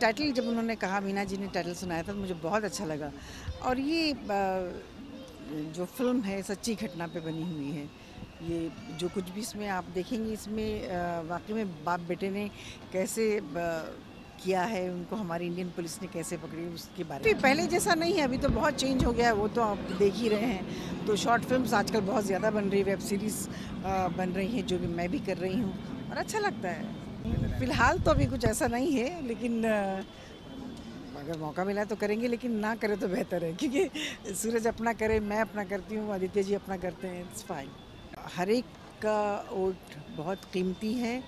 Title जब उन्होंने कहा, मीना जी ने टाइटल सुनाया था तो मुझे बहुत अच्छा लगा। और ये जो फ़िल्म है, सच्ची घटना पे बनी हुई है। ये जो कुछ भी इसमें आप देखेंगे, इसमें वाकई में बाप बेटे ने कैसे किया है, उनको हमारी इंडियन पुलिस ने कैसे पकड़ी, उसके बारे में। पहले जैसा नहीं है, अभी तो बहुत चेंज हो गया है, वो तो आप देख ही रहे हैं। तो शॉर्ट फिल्म्स आजकल बहुत ज़्यादा बन रही, वेब सीरीज़ बन रही हैं, जो भी मैं भी कर रही हूँ, और अच्छा लगता है। फ़िलहाल तो अभी कुछ ऐसा नहीं है, लेकिन अगर मौका मिला तो करेंगे, लेकिन ना करें तो बेहतर है, क्योंकि सूरज अपना करे, मैं अपना करती हूँ, आदित्य जी अपना करते हैं इट्स फाइन हर एक का वोट बहुत कीमती है,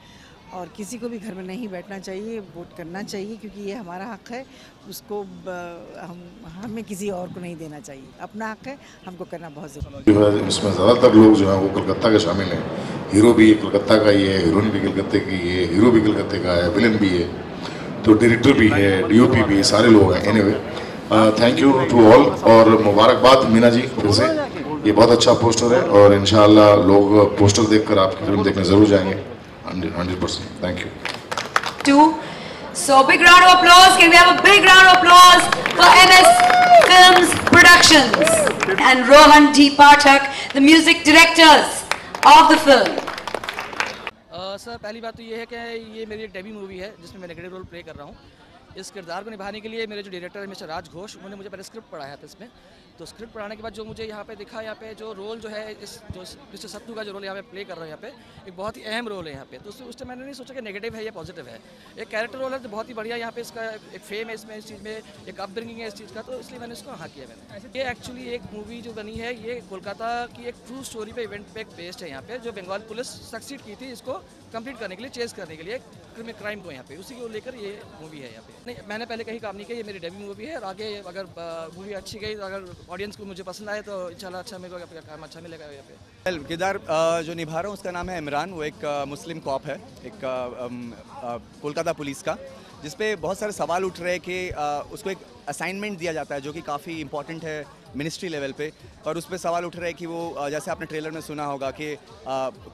और किसी को भी घर में नहीं बैठना चाहिए, वोट करना चाहिए, क्योंकि ये हमारा हक है, उसको हम, हमें किसी और को नहीं देना चाहिए। अपना हक है, हमको करना बहुत ज़रूरी है। इसमें ज़्यादातर लोग जो हैं वो कलकत्ता के शामिल हैं। हीरो भी ये कलकत्ता का ही है, हीरोइन भी कलकत्ते की है, हीरो भी कलकत्ते का है, विलन भी है तो डायरेक्टर भी है डीओपी भी है, सारे लोग हैं anyway thank you to all और मुबारकबाद मीना जी, फिर से. ये बहुत अच्छा पोस्टर है और इन लोग पोस्टर देख आपकी फ़िल्म देखने ज़रूर जाएँगे. Hundred thank you to So, big round of applause. Can we have a big round of applause for MS Films Productions and Rohan D Pathak, the music directors of the films sir, पहली बात तो ये है कि ये मेरी Debbie movie है, जिसमें मैं नेगेटिव रोल प्ले कर रहा हूँ। इस किरदार को निभाने के लिए मेरे जो डायरेक्टर है, मिस्टर राज घोष, उन्होंने मुझे पहले स्क्रिप्ट पढ़ाया था इसमें। तो स्क्रिप्ट पढ़ाने के बाद जो मुझे यहाँ पे दिखा यहाँ पे जो रोल जो है इस जो मिस्टर सत्तू का जो रोल यहाँ पे प्ले कर रहा है यहाँ पे एक बहुत ही अहम रोल है यहाँ पे। तो उस टाइम मैंने नहीं सोचा कि नेगेटिव है या पॉजिटिव है। एक कैरेक्टर रोल है तो बहुत ही बढ़िया यहाँ पे इसका एक फेम है इसमें इस चीज़ में एक अपब्रिंगिंग है इस चीज़ का तो इसलिए मैंने इसको हाँ किया मैंने। ये एक्चुअली एक मूवी जो बनी है ये कोलकाता की एक ट्रू स्टोरी पे इवेंट पे बेस्ड है यहाँ पे जो बंगाल पुलिस सक्सीड की थी इसको कंप्लीट करने के लिए चेस करने के लिए। क्राइम को यहाँ पे। उसी को लेकर ये मूवी है यहाँ पे। नहीं, मैंने पहले कहीं काम नहीं किया, ये मेरी डेब्यू मूवी है। और आगे अगर मूवी अच्छी गई तो अगर ऑडियंस को मुझे पसंद आए तो इंशाल्लाह अच्छा मेरे को काम अच्छा मिलेगा यहाँ पे। किरदार जो निभा रहा हूँ, उसका नाम है इमरान। वो एक मुस्लिम कॉप है। एक कोलकाता पुलिस का। जिसपे बहुत सारे सवाल उठ रहे हैं कि उसको एक असाइनमेंट दिया जाता है जो कि काफ़ी इंपॉर्टेंट है मिनिस्ट्री लेवल पे। और उस पर सवाल उठ रहे हैं कि वो जैसे आपने ट्रेलर में सुना होगा कि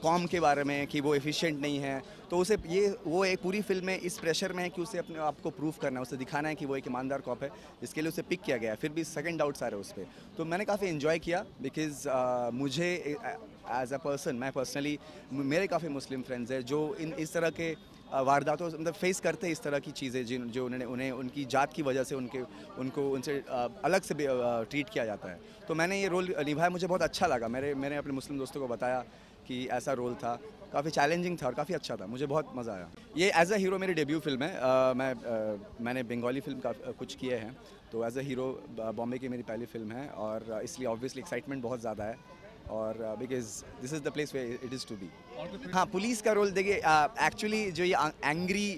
कॉम के बारे में कि वो एफिशिएंट नहीं है। तो उसे, ये, वो एक पूरी फ़िल्म में इस प्रेशर में है कि उसे अपने आप को प्रूव करना है। उसे दिखाना है कि वो एक ईमानदार कॉप है, जिसके लिए उसे पिक किया गया है। फिर भी सेकेंड डाउट्स आ रहे हैं उस पर तो मैंने काफ़ी इन्जॉय किया बिकॉज़ मुझे एज अ पर्सन मैं पर्सनली मेरे काफ़ी मुस्लिम फ्रेंड्स हैं जो इन, इस तरह के वारदातों मतलब फेस करते हैं इस तरह की चीज़ें जिन जो उन्होंने उन्हें उनकी जात की वजह से उनके उनको उनसे अलग से ट्रीट किया जाता है। तो मैंने ये रोल निभाया मुझे बहुत अच्छा लगा। मेरे मैंने अपने मुस्लिम दोस्तों को बताया कि ऐसा रोल था। काफ़ी चैलेंजिंग था और काफ़ी अच्छा था। मुझे बहुत मज़ा आया। ये एज अ हीरो मेरी डेब्यू फ़िल्म है। आ, मैं आ, मैंने बंगाली फ़िल्म का कुछ किए हैं। तो एज अ हीरो बॉम्बे की मेरी पहली फ़िल्म है और इसलिए ऑब्वियसली एक्साइटमेंट बहुत ज़्यादा है। और because this is the place way it is to be हाँ पुलिस का रोल देखिए एक्चुअली uh, जो ये एंग्री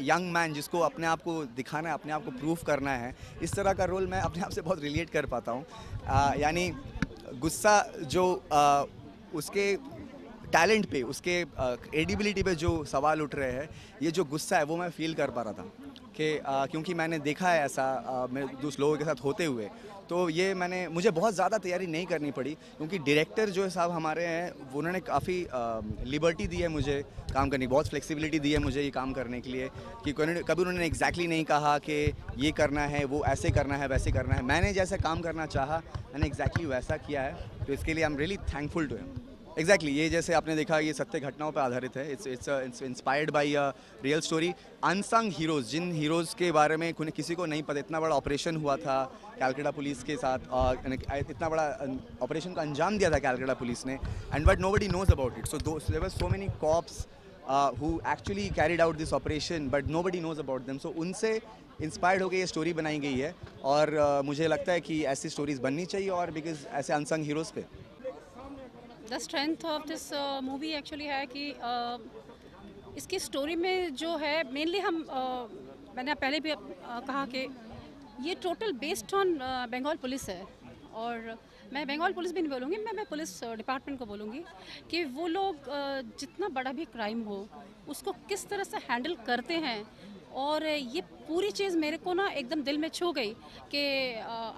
यंग मैन जिसको अपने आप को दिखाना है अपने आप को प्रूफ करना है इस तरह का रोल मैं अपने आप से बहुत रिलेट कर पाता हूँ। Uh, यानी गुस्सा जो uh, उसके टैलेंट पे उसके एडिबिलिटी पे जो सवाल उठ रहे हैं ये जो गुस्सा है वो मैं फील कर पा रहा था कि क्योंकि मैंने देखा है ऐसा आ, मैं दूसरे लोगों के साथ होते हुए तो ये मैंने, मुझे बहुत ज़्यादा तैयारी नहीं करनी पड़ी, क्योंकि डायरेक्टर जो है साहब हमारे हैं, उन्होंने काफ़ी लिबर्टी दी है मुझे काम करने की, बहुत फ्लेक्सिबिलिटी दी है मुझे ये काम करने के लिए, कि कभी उन्होंने एग्जैक्टली नहीं कहा कि ये करना है, वो ऐसे करना है, वैसे करना है। मैंने जैसा काम करना चाहा, मैंने एग्जैक्टली वैसा किया है तो इसके लिए I am really thankful to him exactly exactly, ये जैसे आपने देखा ये सत्य घटनाओं पर आधारित है। It's it's inspired by a real story unsung heroes Jin heroes के बारे में किसी को नहीं पता इतना बड़ा ऑपरेशन हुआ था कैलकाटा पुलिस के साथ इतना बड़ा ऑपरेशन का अंजाम दिया था कैलकाटा पुलिस ने। And but nobody knows about it so there so many cops who actually carried out this operation but nobody knows about them so उनसे इंस्पायर्ड होकर ये स्टोरी बनाई गई है। और uh, मुझे लगता है कि ऐसी स्टोरीज़ बननी चाहिए और बिकॉज़ ऐसे अनसंग हीरोज़ पे। The strength of this movie actually है कि uh, इसकी स्टोरी में जो है मेनली हम uh, मैंने पहले भी uh, कहा कि ये total based on Bengal police है। और मैं बंगाल पुलिस भी नहीं बोलूँगी मैं मैं पुलिस डिपार्टमेंट को बोलूँगी कि वो लोग जितना बड़ा भी क्राइम हो उसको किस तरह से हैंडल करते हैं और ये पूरी चीज़ मेरे को ना एकदम दिल में छू गई कि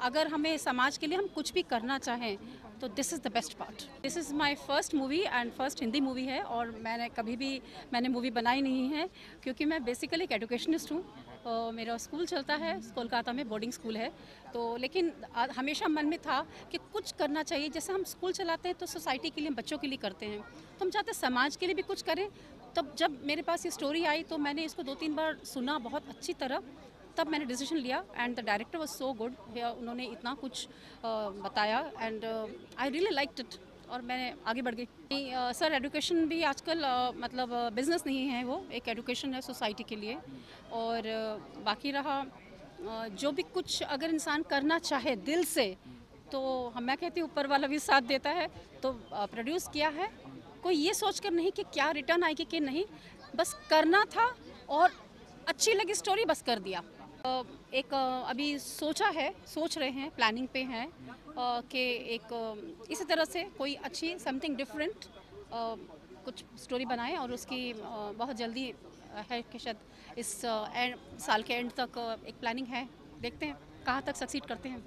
अगर हमें समाज के लिए हम कुछ भी करना चाहें तो this is the best part this is my first movie and first Hindi movie है और मैंने कभी भी, मैंने मूवी बनाई नहीं है क्योंकि मैं बेसिकली एक एडुकेशनिस्ट हूँ। मेरा स्कूल चलता है, कोलकाता में बोर्डिंग स्कूल है। तो लेकिन हमेशा मन में था कि कुछ करना चाहिए। जैसे हम स्कूल चलाते हैं तो सोसाइटी के लिए, बच्चों के लिए करते हैं। तो हम चाहते समाज के लिए भी कुछ करें तब जब मेरे पास ये स्टोरी आई तो मैंने इसको दो तीन बार सुना बहुत अच्छी तरह तब मैंने डिसीज़न लिया and the director was so good उन्होंने इतना कुछ बताया and I really like it और मैंने आगे बढ़ गई। सर एजुकेशन भी आजकल अ, मतलब बिज़नेस uh, नहीं है वो एक एजुकेशन है सोसाइटी के लिए और अ, बाकी रहा जो भी कुछ अगर इंसान करना चाहे दिल से तो हम मैं कहती हूँ ऊपर वाला भी साथ देता है तो प्रोड्यूस किया है कोई ये सोच कर नहीं कि क्या रिटर्न आएगी कि नहीं। बस करना था और अच्छी लगी स्टोरी बस कर दिया। एक अभी सोचा है, सोच रहे हैं प्लानिंग पे हैं कि एक इसी तरह से कोई अच्छी समथिंग डिफरेंट कुछ स्टोरी बनाएँ और उसकी बहुत जल्दी है कि शायद इस एंड साल के एंड तक एक प्लानिंग है। देखते हैं कहाँ तक सक्सीड करते हैं।